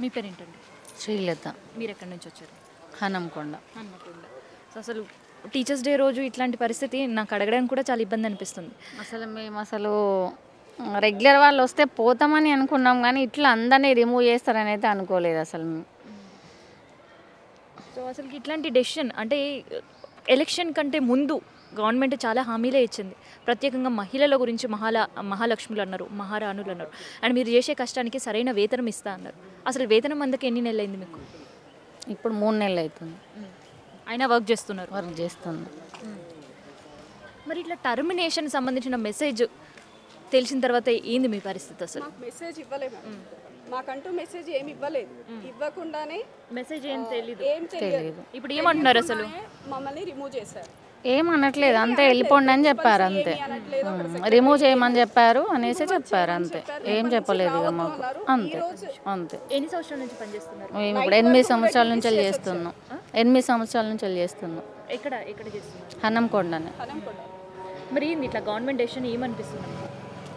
మీ పేరేంటండి? శ్రీలత. మీరు ఎక్కడి నుంచి వచ్చారు? హనంకొండ హన్మకొండ. సో అసలు టీచర్స్ డే రోజు ఇట్లాంటి పరిస్థితి నాకు అడగడానికి కూడా చాలా ఇబ్బంది అనిపిస్తుంది. అసలు మేము అసలు రెగ్యులర్ వాళ్ళు వస్తే పోతామని అనుకున్నాం కానీ ఇట్లా అందరినీ రిమూవ్ చేస్తారని అయితే అనుకోలేదు అసలు. మేము సో అసలు ఇట్లాంటి డెసిషన్ అంటే ఎలక్షన్ కంటే ముందు గవర్నమెంట్ చాలా హామీలే ఇచ్చింది. ప్రత్యేకంగా మహిళల గురించి మహాల మహాలక్ష్ములు అన్నారు మహారాణులు అన్నారు. అండ్ మీరు చేసే కష్టానికి సరైన వేతనం ఇస్తా అన్నారు. అసలు వేతనం అందుకు ఎన్ని నెలలు అయింది మీకు? ఇప్పుడు మూడు నెలలు అవుతుంది అయినా వర్క్ చేస్తున్నారు? వర్క్ చేస్తుంది మరి ఇట్లా టర్మినేషన్ సంబంధించిన మెసేజ్ తెలిసిన తర్వాత ఏంది మీ పరిస్థితి అసలు? మాకు మెసేజ్ ఇవ్వలేదు. మాకంటూ మెసేజ్ ఏమి ఇవ్వలేదు. ఇవ్వకుండానే మెసేజ్ ఏం తెలీదు. ఏం తెలియదు. ఇప్పుడు ఏమంటున్నారు అసలు? మమ్మల్ని రిమూవ్ చేశారు. ఏం అనట్లేదు. అంతే వెళ్ళిపోండి అని చెప్పారు అంతే. రిమూవ్ చేయమని చెప్పారు అనేసి చెప్పారు అంతే. ఏం చెప్పలేదు ఇక మాకు. అంతే అంతే. ఎన్ని సంవత్సరాల నుంచి పనిచేస్తున్నారు? మేము ఇప్పుడు ఎనిమిది సంవత్సరాల నుంచి వెళ్ళి చేస్తున్నాం. ఎనిమిది సంవత్సరాల నుంచి వెళ్ళి చేస్తున్నాం. ఎక్కడ ఎక్కడ మరి ఏంది ఇట్లా గవర్నమెంట్ డెసిషన్ ఏమనిపిస్తుంది? మీకు?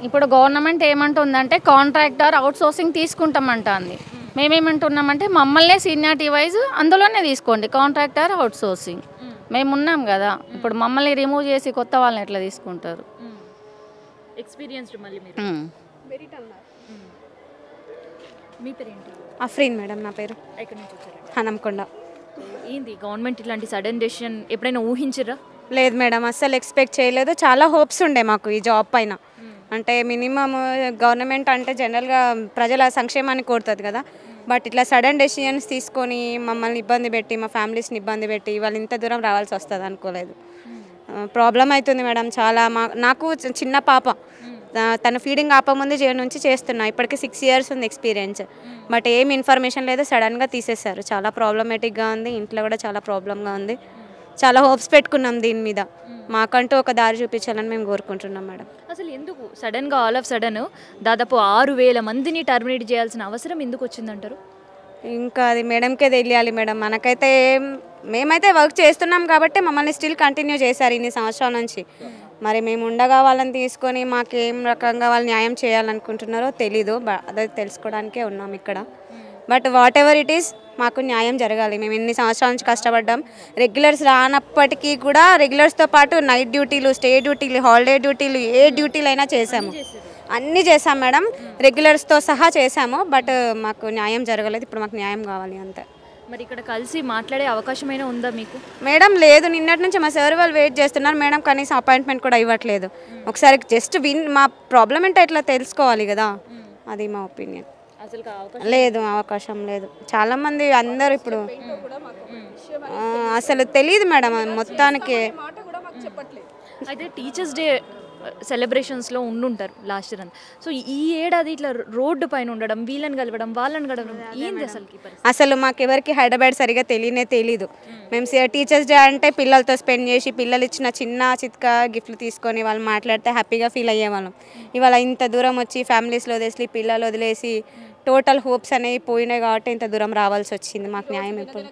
ఇప్పుడు గవర్నమెంట్ ఏమంటుందంటే కాంట్రాక్టర్ అవుట్ సోర్సింగ్ తీసుకుంటామంటుంది మేమేమంటున్నామంటే మమ్మల్నే సీనియారిటీ వైజ్ అందులోనే తీసుకోండి. కాంట్రాక్టర్ అవుట్ సోర్సింగ్ మేము ఉన్నాం కదా ఇప్పుడు మమ్మల్ని రిమూవ్ చేసి కొత్త వాళ్ళని ఎట్లా తీసుకుంటారు? ఎక్స్పీరియన్స్డ్ మళ్ళీ మీరు. ఉమ్. మెరిట్ అన్నారు. మీ పేరేంటి? అఫ్రీన్ మేడం నా పేరు. ఎక్కడి నుంచి వచ్చారు హనంకొండ. ఏంది గవర్నమెంట్ ఇట్లాంటి సడన్ డెసిషన్ ఎప్పుడైనా ఊహించిర్రా? లేదు మేడం అస్సలు ఎక్స్పెక్ట్ చేయలేదు. చాలా హోప్స్ ఉండే మాకు ఈ జాబ్ పైన. అంటే మినిమమ్ గవర్నమెంట్ అంటే జనరల్గా ప్రజల సంక్షేమాన్ని కోరుతుంది కదా. బట్ ఇట్లా సడన్ డెసిషన్స్ తీసుకొని మమ్మల్ని ఇబ్బంది పెట్టి మా ఫ్యామిలీస్ని ఇబ్బంది పెట్టి వాళ్ళు ఇంత దూరం రావాల్సి వస్తుంది అనుకోలేదు. ప్రాబ్లం అవుతుంది మేడం చాలా. మా నాకు చిన్న పాప. తను ఫీడింగ్ ఆపముందు జే నుంచి చేస్తున్నా. ఇప్పటికి సిక్స్ ఇయర్స్ ఉంది ఎక్స్పీరియన్స్ బట్ ఏం ఇన్ఫర్మేషన్ లేదు సడన్గా తీసేశారు. చాలా ప్రాబ్లమేటిక్గా ఉంది. ఇంట్లో కూడా చాలా ప్రాబ్లంగా ఉంది. చాలా హోప్స్ పెట్టుకున్నాం దీని మీద. మాకంటూ ఒక దారి చూపించాలని మేము కోరుకుంటున్నాం మేడం. అసలు ఎందుకు? సడన్గా ఆల్ ఆఫ్ సడన్ దాదాపు ఆరు వేల మందిని టర్మినేట్ చేయాల్సిన అవసరం ఎందుకు వచ్చిందంటారు? ఇంకా అది మేడంకే తెలియాలి మేడం. మనకైతే మేమైతే వర్క్ చేస్తున్నాం కాబట్టి మమ్మల్ని స్టిల్ కంటిన్యూ చేశారు ఇన్ని సంవత్సరాల నుంచి. మరి మేము ఉండగా వాళ్ళని తీసుకొని మాకేం రకంగా వాళ్ళు న్యాయం చేయాలనుకుంటున్నారో తెలీదు. అదే తెలుసుకోవడానికే ఉన్నాం ఇక్కడ. But whatever it is మాకు న్యాయం జరగాలి. మేము ఎన్ని సంవత్సరాల నుంచి కష్టపడ్డాం. రెగ్యులర్స్ రానప్పటికీ కూడా రెగ్యులర్స్తో పాటు నైట్ డ్యూటీలు స్టే డ్యూటీలు హాలిడే డ్యూటీలు ఏ డ్యూటీలు అయినా చేసాము అన్నీ చేసాం మేడం. రెగ్యులర్స్తో సహా చేసాము బట్ మాకు న్యాయం జరగలేదు. ఇప్పుడు మాకు న్యాయం కావాలి అంతే. మరి ఇక్కడ కలిసి మాట్లాడే అవకాశమైనా ఉందా మీకు? మేడం లేదు. నిన్నటి నుంచి మా సార్ వాళ్ళు వెయిట్ చేస్తున్నారు. మేడం కనీసం అపాయింట్మెంట్ కూడా ఇవ్వట్లేదు. ఒకసారి జస్ట్ విన్ మా ప్రాబ్లం ఏంటో ఇట్లా తెలుసుకోవాలి కదా. అది మా ఒపీనియన్. అవకాశం లేదు అవకాశం లేదు. చాలా మంది అందరు ఇప్పుడు అసలు తెలియదు మేడం మొత్తానికి. అయితే టీచర్స్ డే సెలబ్రేషన్స్లో ఉండుంటారు లాస్ట్ ఇయర్ అంతా. సో ఈ ఏడాది ఇట్లా రోడ్డు పైన ఉండడం వీళ్ళని కలవడం వాళ్ళని కలవడం ఏంది అసలు మాకు ఎవరికి హైదరాబాద్ సరిగా తెలియనే తెలీదు. మేము. టీచర్స్ డే అంటే పిల్లలతో స్పెండ్ చేసి పిల్లలు ఇచ్చిన చిన్న చిత్క గిఫ్ట్లు తీసుకొని వాళ్ళు మాట్లాడితే హ్యాపీగా ఫీల్ అయ్యేవాళ్ళం. ఇవాళ ఇంత దూరం వచ్చి ఫ్యామిలీస్లో వదిలేసి పిల్లలు వదిలేసి టోటల్ హోప్స్ అనేవి పోయినాయి కాబట్టి ఇంత దూరం రావాల్సి వచ్చింది. మాకు న్యాయం ఇప్పుడు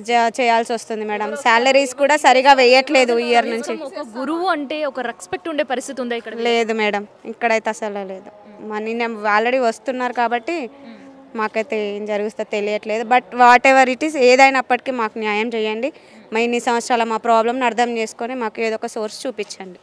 జా- చేయాల్సి వస్తుంది మేడం. శాలరీస్ కూడా సరిగా వేయట్లేదు ఈ ఇయర్ నుంచి. ఒక గురువు అంటే ఒక రెస్పెక్ట్ ఉండే పరిస్థితి ఉందా ఇక్కడ? లేదు మేడం. ఇక్కడైతే అసలు లేదు. మా నిన్న ఆల్రెడీ వస్తున్నారు కాబట్టి మాకైతే ఏం జరుగుతుందో తెలియట్లేదు. But whatever it is ఏదైనప్పటికీ మాకు న్యాయం చేయండి. మా ఇన్ని సంవత్సరాల మా ప్రాబ్లమ్ని అర్థం చేసుకొని మాకు ఏదో ఒక సోర్స్ చూపించండి.